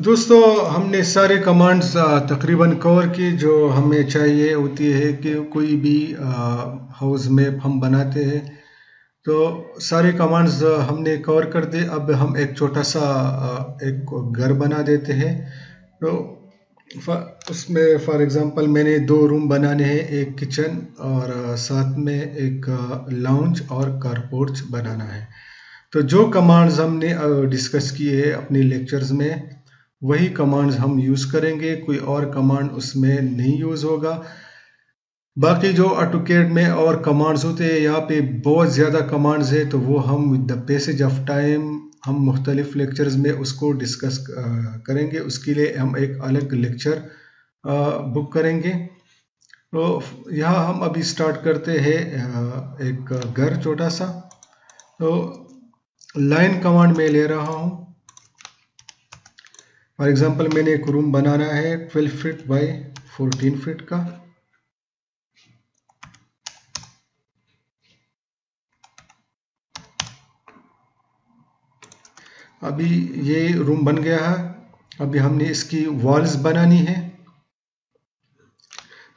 दोस्तों, हमने सारे कमांड्स तकरीबन कवर की, जो हमें चाहिए होती है कि कोई भी हाउस मैप हम बनाते हैं। तो सारे कमांड्स हमने कवर कर दिए। अब हम एक छोटा सा एक घर बना देते हैं। तो उसमें फॉर एग्ज़ाम्पल मैंने दो रूम बनाने हैं, एक किचन और साथ में एक लाउंज और कारपोर्च बनाना है। तो जो कमांड्स हमने डिस्कस किए अपने लेक्चर्स में वही कमांड्स हम यूज़ करेंगे, कोई और कमांड उसमें नहीं यूज़ होगा। बाकी जो ऑटोकेड में और कमांड्स होते हैं, यहाँ पे बहुत ज़्यादा कमांड्स है तो वो हम with the passage of time हम मुख्तलिफ़ लेक्चर्स में उसको डिस्कस करेंगे। उसके लिए हम एक अलग लेक्चर बुक करेंगे। तो यहाँ हम अभी स्टार्ट करते हैं एक घर छोटा सा। तो लाइन कमांड में ले रहा हूँ। फॉर एग्जांपल मैंने एक रूम बनाना है 12 फीट बाय 14 फीट का। अभी ये रूम बन गया है। अभी हमने इसकी वॉल्स बनानी है।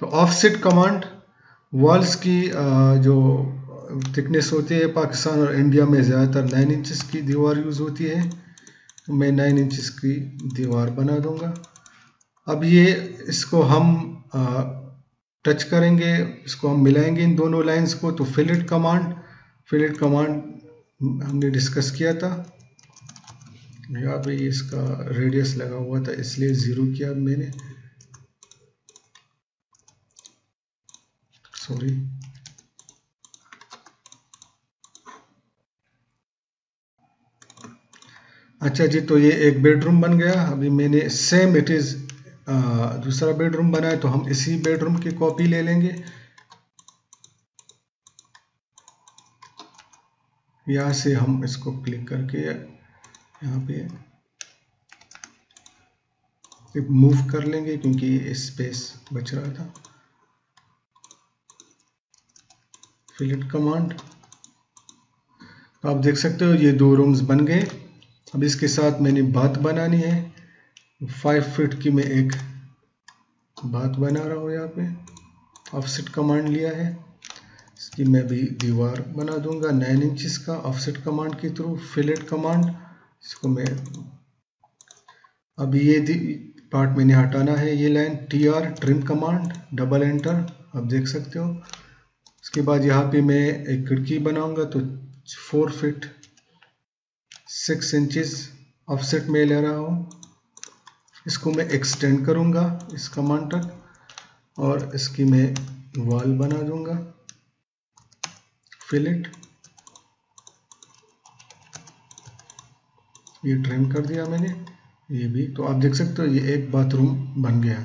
तो ऑफसेट कमांड वॉल्स की जो थिकनेस होती है पाकिस्तान और इंडिया में ज़्यादातर नाइन इंचेस की दीवार यूज़ होती है। मैं नाइन इंचेस की दीवार बना दूँगा। अब ये इसको हम टच करेंगे, इसको हम मिलाएँगे इन दोनों लाइंस को तो फिलेट कमांड फिलेट कमांड हमने डिस्कस किया था। यहाँ पे इसका रेडियस लगा हुआ था, इसलिए ज़ीरो किया मैंने। सॉरी अच्छा जी तो ये एक बेडरूम बन गया। अभी मैंने सेम इट इज़ दूसरा बेडरूम बनाया तो हम इसी बेडरूम की कॉपी ले लेंगे। यहाँ से हम इसको क्लिक करके, यहाँ पे मूव कर लेंगे, क्योंकि स्पेस बच रहा था। फिलिट कमांड तो आप देख सकते हो, ये दो रूम्स बन गए। अब इसके साथ मैंने बात बनानी है। फाइव फिट की मैं एक बात बना रहा हूँ यहाँ पे। ऑफसेट कमांड लिया है। इसकी मैं भी दीवार बना दूँगा। नाइन इंचेस का ऑफसेट कमांड के थ्रू फिलेट कमांड इसको मैं अब ये पार्ट मैंने हटाना है ये line T R trim command double enter आप देख सकते हो। उसके बाद यहाँ पे मैं एक खिड़की बनाऊँगा तो four feet six inches offset में ले रहा हूँ। इसको मैं एक्सटेंड करूँगा इस कमांड तक और इसकी मैं वॉल बना दूँगा। फिलेट ये ट्रिम कर दिया मैंने। ये भी तो आप देख सकते हो ये एक बाथरूम बन गया।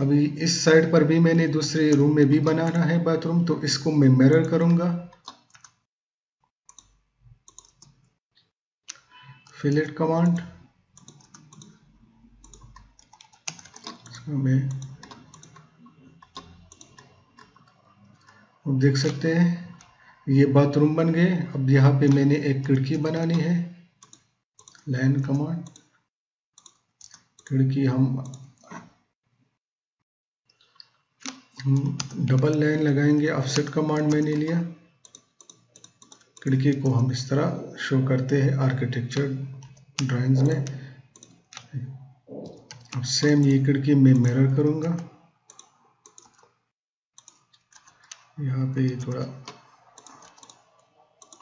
अभी इस साइड पर भी मैंने दूसरे रूम में भी बनाना है बाथरूम तो इसको मैं मिरर करूँगा। फिलेट कमांड मैं देख सकते हैं, ये बाथरूम बन गए। अब यहाँ पे मैंने एक खिड़की बनानी है। लाइन कमांड खिड़की हम हम डबल लाइन लगाएँगे। ऑफसेट कमांड मैंने लिया। खिड़की को हम इस तरह शो करते हैं। आर्किटेक्चर ड्राइंग्स में। अब सेम ये खिड़की मैं मिरर करूँगा। यहाँ पे थोड़ा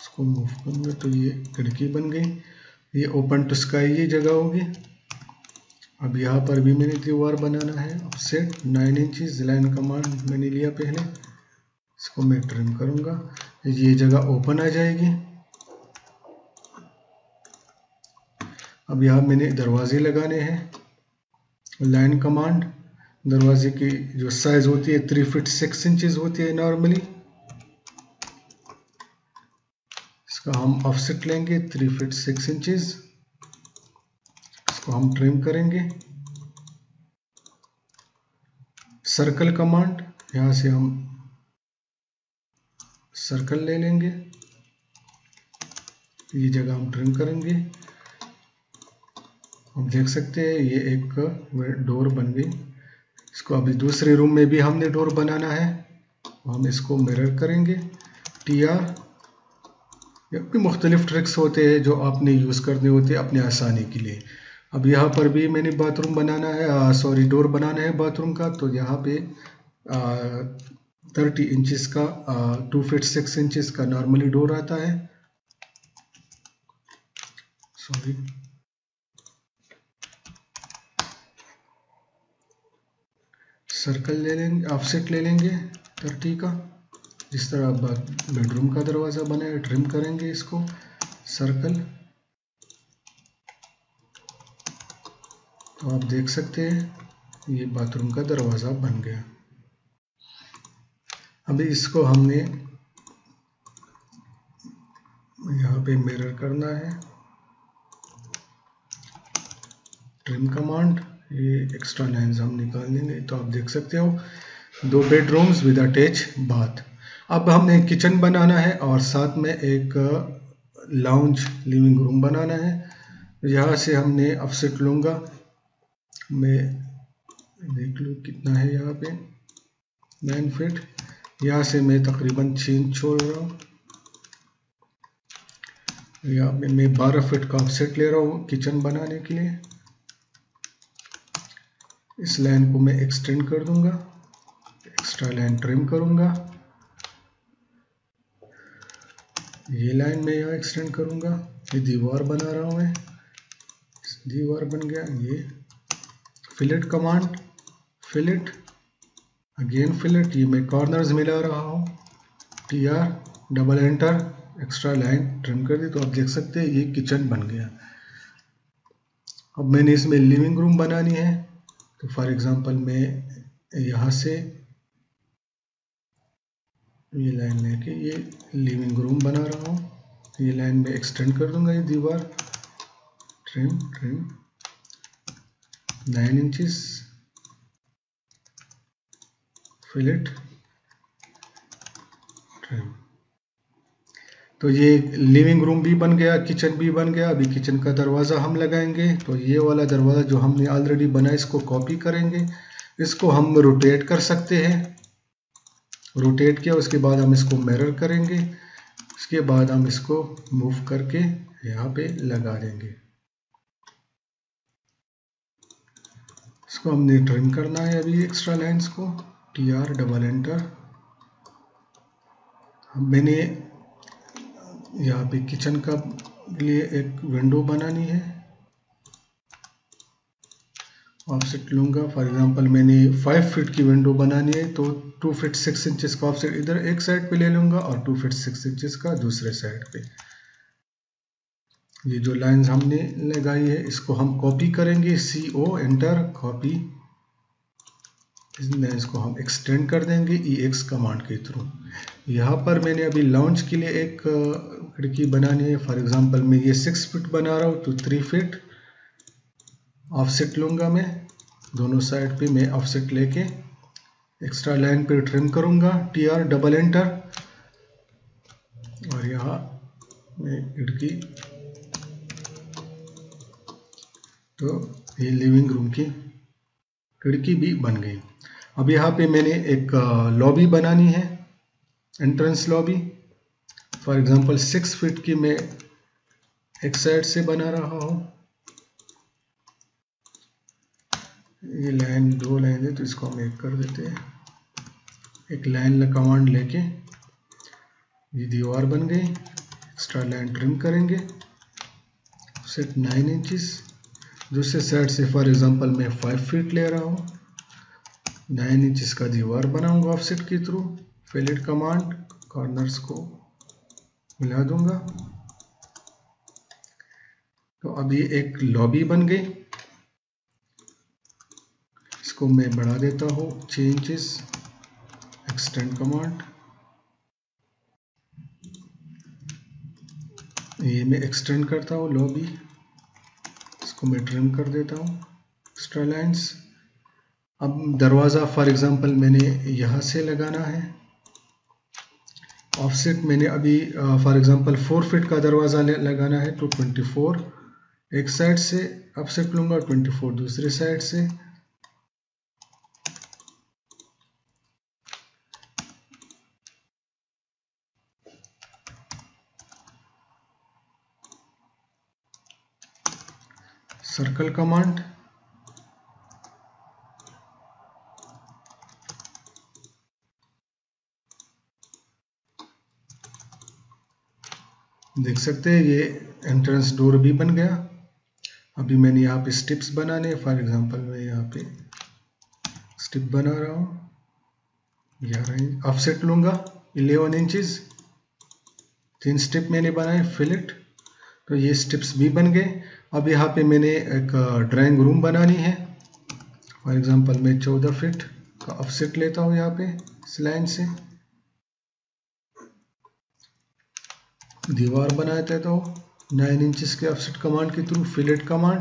इसको मूव करूँगा तो ये खिड़की बन गई। ये ओपन टू स्काई ये जगह होगी। अब यहाँ पर भी मैंने दीवार बनाना है। अब set nine inches line command मैंने लिया पहले। इसको मैं ट्रिम करूँगा। ये जगह ओपन आ जाएगी। अब यहाँ मैंने दरवाजे लगाने हैं। लाइन कमांड दरवाजे की जो साइज़ होती है थ्री फिट सिक्स इंचज होती है नॉर्मली इसका हम ऑफसेट लेंगे थ्री फिट सिक्स इंचज इसको हम ट्रिम करेंगे। सर्कल कमांड यहाँ से हम सर्कल ले लेंगे। ये जगह हम ट्रिम करेंगे। हम देख सकते हैं, ये एक डोर बन गई। इसको अभी दूसरे रूम में भी हमने डोर बनाना है। हम इसको मिरर करेंगे टी आर भी मुख्तलिफ़ ट्रिक्स होते हैं जो आपने यूज़ करने होते हैं अपने आसानी के लिए। अब यहाँ पर भी मैंने बाथरूम बनाना है सॉरी, डोर बनाना है बाथरूम का। तो यहाँ पे थर्टी इंचज़ का टू फिट सिक्स इंचज़ का नॉर्मली डोर आता है। सॉरी। सर्कल ले लेंगे ऑफसेट ले लेंगे थर्टी का जिस तरह बेडरूम का दरवाज़ा बने ट्रिम करेंगे इसको सर्कल तो आप देख सकते हैं, ये बाथरूम का दरवाज़ा बन गया। अभी इसको हमने यहाँ पे मिरर करना है। ट्रिम कमांड ये एक्स्ट्रा लाइंस हम निकाल लेंगे तो आप देख सकते हो, दो बेडरूम्स विद अटैच बाथ अब हमने किचन बनाना है और साथ में एक लाउंज लिविंग रूम बनाना है। यहाँ से हमने अपसेट लूँगा। मैं देख लूँ कितना है यहाँ पे। नाइन फिट यहाँ से मैं तकरीबन छः इंच छोड़ रहा हूँ। यहाँ पे मैं बारह फिट का अपसेट ले रहा हूँ किचन बनाने के लिए। इस लाइन को मैं एक्सटेंड कर दूँगा एक्स्ट्रा लाइन ट्रिम करूँगा। ये लाइन मैं यहाँ एक्सटेंड करूँगा। ये दीवार बना रहा हूँ मैं। दीवार बन गया, ये fillet command fillet again fillet ये मैं कॉर्नर्स मिला रहा हूँ। T R double enter extra line trim कर दी। तो आप देख सकते हैं, ये किचन बन गया। अब मैंने इसमें लिविंग रूम बनानी है। तो फॉर एग्जांपल मैं यहाँ से ये लाइन लेके ये लिविंग रूम बना रहा हूँ। ये लाइन में एक्सटेंड कर दूँगा ये दीवार। Trim trim nine inches fillet trim तो ये लिविंग रूम भी बन गया किचन भी बन गया। अभी किचन का दरवाज़ा हम लगाएँगे। तो ये वाला दरवाज़ा जो हमने ऑलरेडी बनाया इसको कॉपी करेंगे। इसको हम रोटेट कर सकते हैं। रोटेट किया, उसके बाद हम इसको मिरर करेंगे। उसके बाद हम इसको मूव करके यहाँ पे लगा देंगे। इसको हमने ट्रिम करना है अभी एक्स्ट्रा लाइंस को। टी आर डबल एंटर मैंने यहाँ पे किचन का लिए एक विंडो बनानी है। ऑफसेट लूँगा। फॉर एग्जांपल मैंने फाइव फीट की विंडो बनानी है तो टू फीट सिक्स इंचेस का ऑफसेट इधर एक साइड पे ले लूँगा और टू फीट सिक्स इंचेस का दूसरे साइड पे। ये जो लाइंस हमने लगाई है, इसको हम कॉपी करेंगे। सी ओ एंटर कॉपी इसको हम एक्सटेंड कर देंगे ई एक्स कमांड के थ्रू यहाँ पर मैंने अभी लॉन्च के लिए एक खिड़की बनानी है। फॉर एग्जांपल मैं ये सिक्स फिट बना रहा हूँ तो थ्री फिट ऑफसेट लूँगा मैं। दोनों साइड पे मैं ऑफसेट लेके एक्स्ट्रा लाइन पे ट्रिम करूँगा। टी आर डबल एंटर और यहाँ मैं खिड़की तो ये लिविंग रूम की खिड़की भी बन गई। अब यहाँ पे मैंने एक लॉबी बनानी है। Entrance lobby for example six feet की मैं एक साइड से बना रहा हूँ। ये लाइन दो लाइन है तो इसको हम एक कर देते हैं। एक लाइन कमांड लेके ये दीवार बन गई। एक्स्ट्रा लाइन ट्रिम करेंगे। सेट नाइन इंचिस दूसरे साइड से फॉर एग्जांपल मैं फाइव फीट ले रहा हूँ। नाइन इंचिस का दीवार बनाऊँगा ऑफसेट के थ्रू फिलेट कमांड कॉर्नर्स को मिला दूँगा। तो अब ये एक लॉबी बन गई। इसको मैं बढ़ा देता हूँ। इंचेस एक्सटेंड कमांड ये मैं एक्सटेंड करता हूँ लॉबी इसको मैं ट्रिम कर देता हूँ। एक्स्ट्रा लाइंस अब दरवाज़ा फॉर एग्ज़ाम्पल मैंने यहाँ से लगाना है। ऑफसेट मैंने अभी फॉर एग्जांपल फोर फिट का दरवाज़ा लगाना है तो ट्वेंटी फोर एक साइड से अपसेट लूँगा 24 दूसरे साइड से। सर्कल कमांड देख सकते हैं, ये एंट्रेंस डोर भी बन गया। अभी मैंने यहाँ पे स्टिप्स बनाने फॉर एग्जांपल मैं यहाँ पे स्टिप बना रहा हूँ। ग्यारह ऑफसेट लूँगा इलेवन इंचज तीन स्टिप मैंने बनाए फिलिट तो ये स्टिप्स भी बन गए। अब यहाँ पे मैंने एक ड्राइंग रूम बनानी है। फॉर एग्जांपल मैं चौदह फिट का ऑफसेट लेता हूँ यहाँ पे इस लाइन से। दीवार बनाए थे तो नाइन इंचेस के ऑफसेट कमांड के through fillet command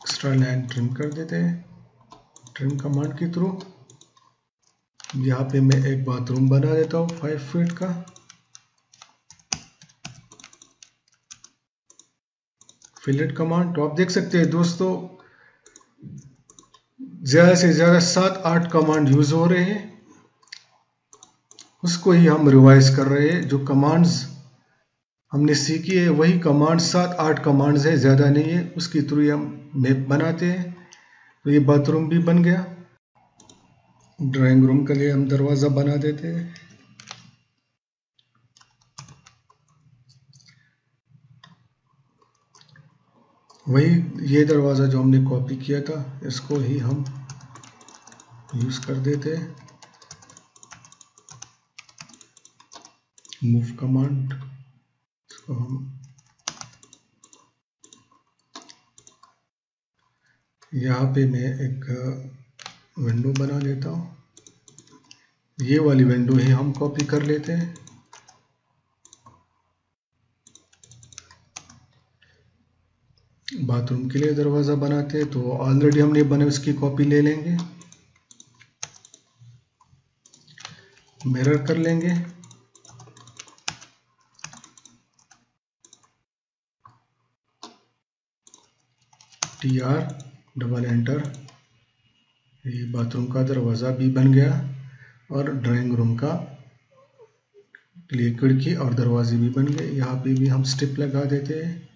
extra line trim कर देते हैं। ट्रिम कमांड के थ्रू यहाँ पे मैं एक बाथरूम बना देता हूँ फाइव फीट का। फिलेट कमांड तो आप देख सकते हैं दोस्तों ज़्यादा से ज़्यादा सात, आठ कमांड यूज़ हो रहे हैं। उसको ही हम रिवाइज कर रहे हैं, जो कमांड्स हमने सीखी है, वही कमांड सात, आठ कमांड्स है, ज़्यादा नहीं है। उसके थ्रू हम मैप बनाते हैं। तो ये बाथरूम भी बन गया। ड्राइंग रूम के लिए हम दरवाज़ा बना देते हैं। वही ये दरवाज़ा जो हमने कॉपी किया था, इसको ही हम यूज़ कर देते हैं। मूव कमांड इसको हम यहाँ पे मैं एक विंडो बना लेता हूँ। ये वाली विंडो ही हम कॉपी कर लेते हैं। बाथरूम के लिए दरवाज़ा बनाते हैं तो ऑलरेडी हमने बने उसकी कॉपी ले लेंगे। मिरर कर लेंगे। टी आर डबल एंटर ये बाथरूम का दरवाज़ा भी बन गया और ड्राइंग रूम का लिए खिड़की और दरवाजे भी बन गए। यहाँ पे भी हम स्टिप लगा देते हैं।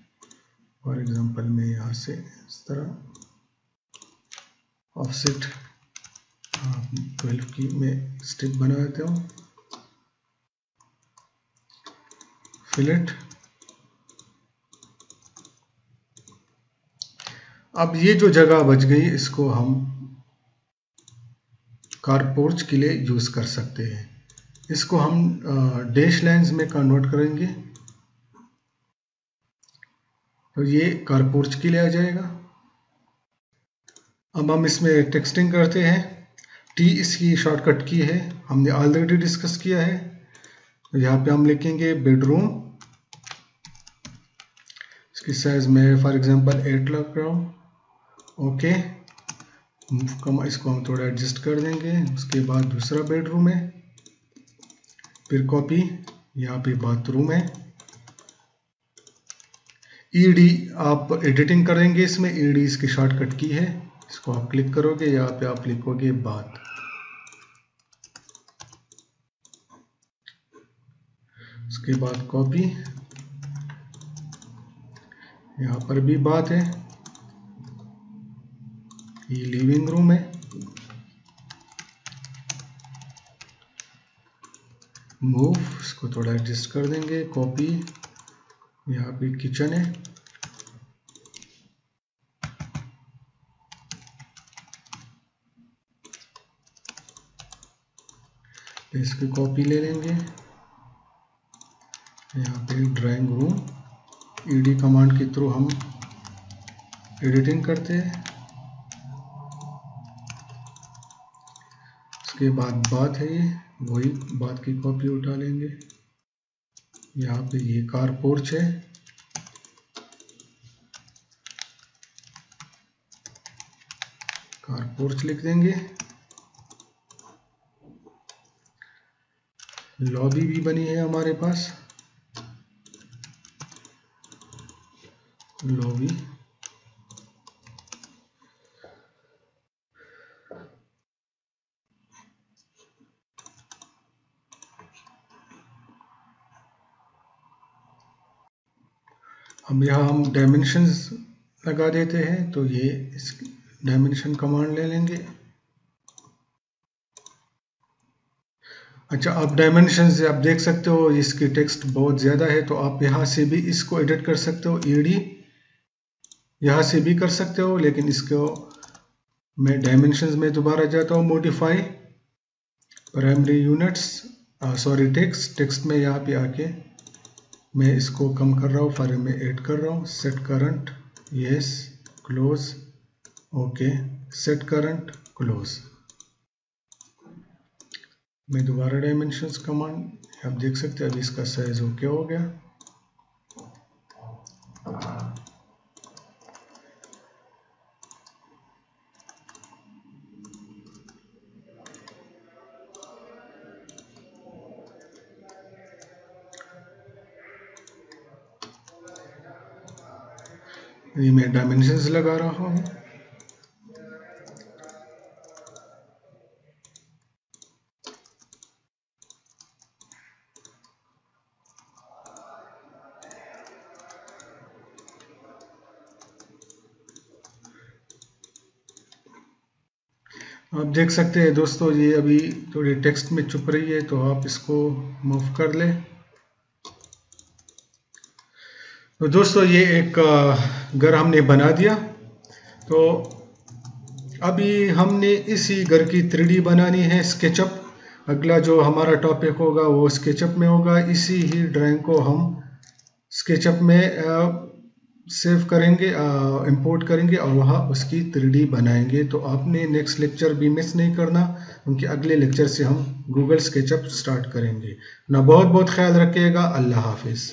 फॉर एग्जांपल मैं यहाँ से इस तरह ऑफसेट ट्वेल्व की मैं स्टिप बना देता हूँ। फिलेट अब ये जो जगह बच गई, इसको हम कारपोर्च के लिए यूज़ कर सकते हैं। इसको हम डैश लाइंस में कन्वर्ट करेंगे। तो ये कारपोर्च के लिए आ जाएगा। अब हम इसमें टेक्सटिंग करते हैं। टी इसकी शॉर्टकट की है। हमने ऑलरेडी डिस्कस किया है। तो यहाँ पे हम लिखेंगे बेडरूम इसकी साइज़ में फॉर एग्जांपल एट लग रहा हूँ। ओके कम इसको हम थोड़ा एडजस्ट कर देंगे। उसके बाद दूसरा बेडरूम है। फिर कॉपी यहाँ पे बाथरूम है। ईडी e आप एडिटिंग करेंगे, इसमें ईडी e इसकी शॉर्टकट की है। इसको आप क्लिक करोगे, यहाँ पे आप लिखोगे बात। उसके बाद कॉपी यहाँ पर भी बात है। ये लिविंग रूम है। मूव इसको थोड़ा एडजस्ट कर देंगे कॉपी यहाँ पे किचन है। इसकी कॉपी ले लेंगे। यहाँ पे ड्राइंग रूम ईडी कमांड के थ्रू हम एडिटिंग करते हैं। उसके बाद बात है ये। वही बात की कॉपी उठा लेंगे। यहाँ पे ये कार पोर्च है। कार पोर्च लिख देंगे। लॉबी भी बनी है हमारे पास। लॉबी। अब यहाँ हम डायमेंशंस लगा देते हैं तो ये इस डायमेंशन कमांड ले लेंगे। अच्छा आप डायमेंशन से आप देख सकते हो, इसकी टेक्स्ट बहुत ज़्यादा है तो आप यहाँ से भी इसको एडिट कर सकते हो ई डी यहाँ से भी कर सकते हो, लेकिन इसको मैं डायमेंशन में दोबारा जाता हूँ modify primary units sorry text text में यहाँ पे आके मैं इसको कम कर रहा हूँ फारे में ऐड कर रहा हूँ set current yes close okay set current close मैं दोबारा डायमेंशन कमांड आप देख सकते हैं अभी इसका साइज़ ओके हो गया। ये मैं डायमेंशंस लगा रहा हूँ। आप देख सकते हैं दोस्तों, ये अभी थोड़ी टेक्स्ट में चुप रही है तो आप इसको मूव कर लें। तो दोस्तों, ये एक घर हमने बना दिया। तो अभी हमने इसी घर की थ्री बनानी है स्केचअप अगला जो हमारा टॉपिक होगा वो स्केचअप में होगा। इसी ही ड्राइंग को हम स्केचअप में आ, सेव करेंगे इंपोर्ट करेंगे और वहाँ उसकी थ्री बनाएँगे। तो आपने नेक्स्ट लेक्चर भी मिस नहीं करना। क्योंकि अगले लेक्चर से हम गूगल स्केचअप स्टार्ट करेंगे। ना बहुत बहुत ख्याल रखिएगा। अल्लाह हाफिज़।